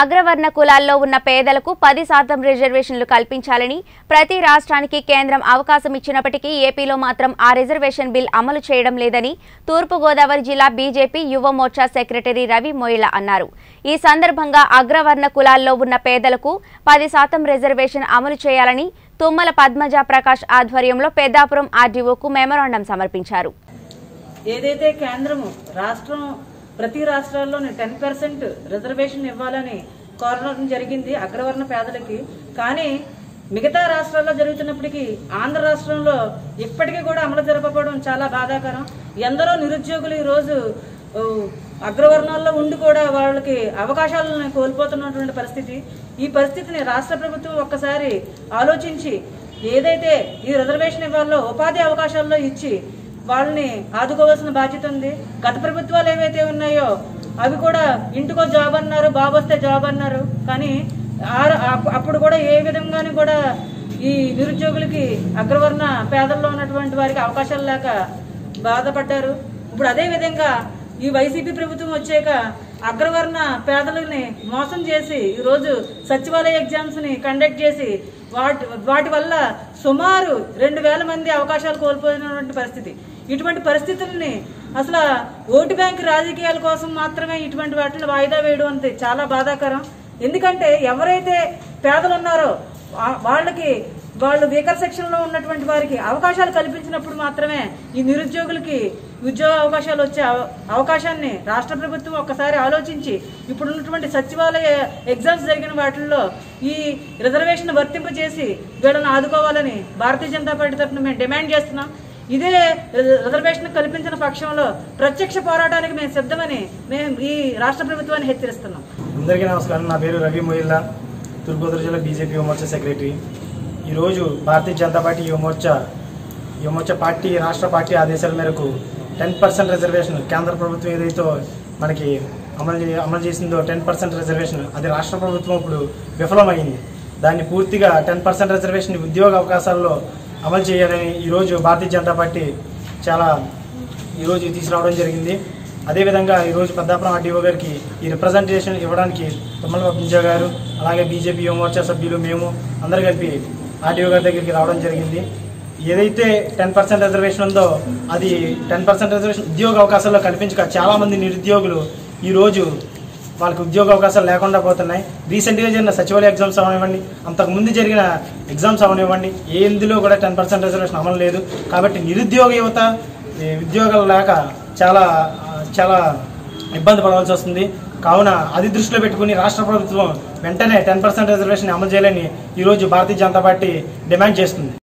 అగ్రవర్ణ కులాల్లో ఉన్న పేదలకు పది శాతం రిజర్వేషన్లు కల్పించాలని ప్రతి రాష్ట్రానికి కేంద్రం అవకాశం ఇచ్చినప్పటికీ ఏపీలో మాత్రం ఆ రిజర్వేషన్ బిల్ అమలు చేయడం లేదని తూర్పుగోదావరి జిల్లా బీజేపీ యువ మోర్చా సెక్రటరీ రవి మొయిల అన్నారు. ఈ సందర్భంగా అగ్రవర్ణ కులాల్లో ఉన్న పేదలకు పది శాతం రిజర్వేషన్ అమలు చేయాలని తుమ్మల పద్మజ ప్రకాష్ ఆధ్వర్యంలో పెద్దాపురం ఆర్డీఓకు మెమరాండం సమర్పించారు. ఏదైతే కేంద్రము రాష్ట్రం ప్రతి రాష్ట్రాల్లోనే టెన్ పర్సెంట్ రిజర్వేషన్ ఇవ్వాలని కోరడం జరిగింది అగ్రవర్ణ పేదలకి. కానీ మిగతా రాష్ట్రాల్లో జరుగుతున్నప్పటికీ ఆంధ్ర రాష్ట్రంలో ఇప్పటికీ కూడా అమలు జరపడం చాలా బాధాకరం. ఎందరో నిరుద్యోగులు ఈరోజు అగ్రవర్ణాల్లో ఉండి కూడా వాళ్ళకి అవకాశాలను కోల్పోతున్నటువంటి పరిస్థితి. ఈ పరిస్థితిని రాష్ట్ర ప్రభుత్వం ఒక్కసారి ఆలోచించి ఏదైతే ఈ రిజర్వేషన్ ఇవ్వాలో ఉపాధి అవకాశాల్లో ఇచ్చి వాళ్ళని ఆదుకోవాల్సిన బాధ్యత ఉంది. గత ప్రభుత్వాలు ఏవైతే ఉన్నాయో అవి కూడా ఇంటికో జాబ్ అన్నారు బాబు వస్తే జాబ్ అన్నారు. కానీ ఆ- అప్- అప్పుడు కూడా ఏ విధంగానూ కూడా ఈ నిరుద్యోగులకి అగ్రవర్ణ పేదల్లో ఉన్నటువంటి వారికి అవకాశాలు లేక బాధపడ్డారు. ఇప్పుడు అదే విధంగా ఈ వైసీపీ ప్రభుత్వం వచ్చాక అగ్రవర్ణ పేదలని మోసం చేసి ఈరోజు సచివాలయ ఎగ్జామ్స్ని కండక్ట్ చేసి వాటి వాటి వల్ల సుమారు రెండు వేల మంది అవకాశాలు కోల్పోయినటువంటి పరిస్థితి. ఇటువంటి పరిస్థితుల్ని అసలు ఓటు బ్యాంక్ రాజకీయాల కోసం మాత్రమే ఇటువంటి వాటిని వాయిదా వేయడం అంతే చాలా బాధాకరం. ఎందుకంటే ఎవరైతే పేదలు ఉన్నారో వాళ్ళకి వాళ్ళు వీకర్ సెక్షన్లో ఉన్నటువంటి వారికి అవకాశాలు కల్పించినప్పుడు మాత్రమే ఈ నిరుద్యోగులకి ఉద్యోగ అవకాశాలు వచ్చే అవ- అవకాశాన్ని రాష్ట్ర ప్రభుత్వం ఒక్కసారి ఆలోచించి ఇప్పుడున్నటువంటి సచివాలయ ఎగ్జామ్స్ జరిగిన వాటిల్లో ఈ రిజర్వేషన్ వర్తింపజేసి వీళ్ళని ఆదుకోవాలని భారతీయ జనతా పార్టీ తరఫున మేము డిమాండ్ చేస్తున్నాం. ఇదే రిజర్వేషన్ కల్పించిన పక్షంలో ప్రత్యక్ష పోరాటానికి మేము సిద్ధమని మేము ఈ రాష్ట్ర ప్రభుత్వాన్ని హెచ్చరిస్తున్నాం. అందరికీ నమస్కారం. నా పేరు రవి మొయిల్లా. తూర్పుగోదావరి జిల్లా బీజేపీ యువమోర్చా సెక్రటరీ. ఈరోజు భారతీయ జనతా పార్టీ యువమోర్చా యువమోర్చా పార్టీ రాష్ట్ర పార్టీ ఆదేశాల మేరకు టెన్ పర్సెంట్ రిజర్వేషన్ కేంద్ర ప్రభుత్వం ఏదైతే మనకి అమలు అమలు చేసిందో టెన్ పర్సెంట్ రిజర్వేషన్ అది రాష్ట్ర ప్రభుత్వం ఇప్పుడు విఫలమైంది. దాన్ని పూర్తిగా టెన్ పర్సెంట్ రిజర్వేషన్ ఉద్యోగ అవకాశాల్లో అమలు చేయాలని ఈరోజు భారతీయ జనతా పార్టీ చాలా ఈరోజు తీసుకురావడం జరిగింది. అదేవిధంగా ఈరోజు పెద్దాపురం ఆర్డీఓ గారికి ఈ రిప్రజెంటేషన్ ఇవ్వడానికి తుమ్మల పద్మజ గారు అలాగే బీజేపీ యువమోర్చా సభ్యులు మేము అందరు కలిపి ఆర్డీఓ గారి దగ్గరికి రావడం జరిగింది. ఏదైతే టెన్ పర్సెంట్ రిజర్వేషన్ ఉందో అది టెన్ పర్సెంట్ రిజర్వేషన్ ఉద్యోగ అవకాశాల్లో కల్పించక చాలామంది నిరుద్యోగులు ఈరోజు వాళ్ళకి ఉద్యోగ అవకాశాలు లేకుండా పోతున్నాయి. రీసెంట్గా జరిగిన సచివాలయ ఎగ్జామ్స్ అవనివ్వండి అంతకుముందు జరిగిన ఎగ్జామ్స్ అవనివ్వండి ఏ ఇందులో కూడా టెన్ పర్సెంట్ రిజర్వేషన్ అమలు లేదు. కాబట్టి నిరుద్యోగ యువత ఉద్యోగాలు లేక చాలా చాలా ఇబ్బంది పడవలసి వస్తుంది. కావున అది దృష్టిలో పెట్టుకుని రాష్ట్ర ప్రభుత్వం వెంటనే టెన్ పర్సెంట్ రిజర్వేషన్ అమలు చేయాలని ఈరోజు భారతీయ జనతా పార్టీ డిమాండ్ చేస్తుంది.